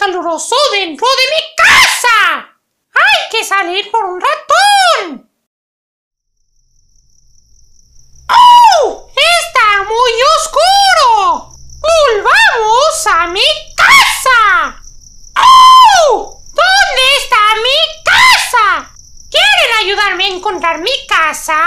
caluroso dentro de mi casa. Hay que salir por un ratón. ¡Oh! Está muy oscuro. Volvamos a mi casa. ¡Oh! ¿Dónde está mi casa? ¿Quieren ayudarme a encontrar mi casa?